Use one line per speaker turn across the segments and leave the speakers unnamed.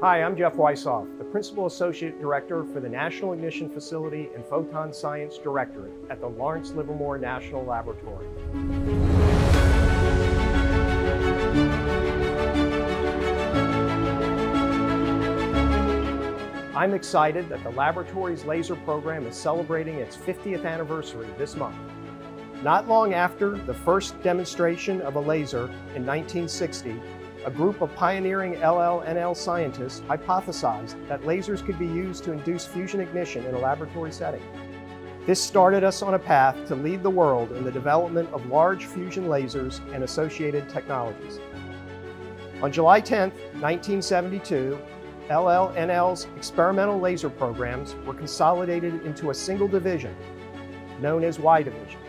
Hi, I'm Jeff Wisoff, the Principal Associate Director for the National Ignition Facility and Photon Science Directorate at the Lawrence Livermore National Laboratory. I'm excited that the laboratory's laser program is celebrating its 50th anniversary this month. Not long after the first demonstration of a laser in 1960, a group of pioneering LLNL scientists hypothesized that lasers could be used to induce fusion ignition in a laboratory setting. This started us on a path to lead the world in the development of large fusion lasers and associated technologies. On July 10, 1972, LLNL's experimental laser programs were consolidated into a single division, known as Y Division.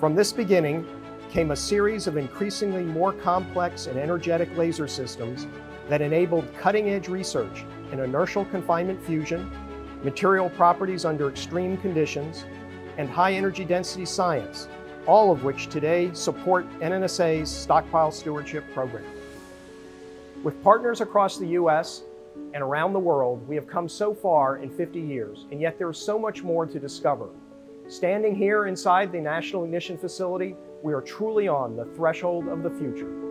From this beginning came a series of increasingly more complex and energetic laser systems that enabled cutting-edge research in inertial confinement fusion, material properties under extreme conditions, and high energy density science, all of which today support NNSA's stockpile stewardship program. With partners across the U.S. and around the world, we have come so far in 50 years, and yet there is so much more to discover. Standing here inside the National Ignition Facility, we are truly on the threshold of the future.